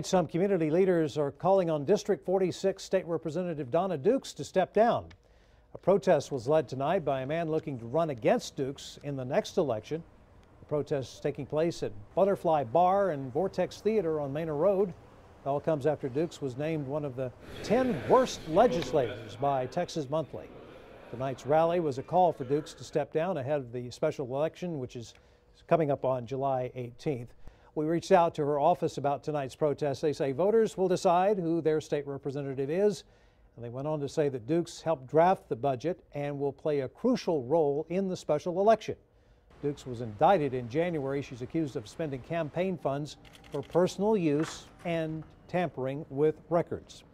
Some community leaders are calling on District 46 State Representative Dawnna Dukes to step down. A protest was led tonight by a man looking to run against Dukes in the next election. The protest is taking place at Butterfly Bar and Vortex Theater on Manor Road. It all comes after Dukes was named one of the 10 worst legislators by Texas Monthly. Tonight's rally was a call for Dukes to step down ahead of the special election, which is coming up on July 18th. We reached out to her office about tonight's protest. They say voters will decide who their state representative is. And they went on to say that Dukes helped draft the budget and will play a crucial role in the special election. Dukes was indicted in January. She's accused of spending campaign funds for personal use and tampering with records.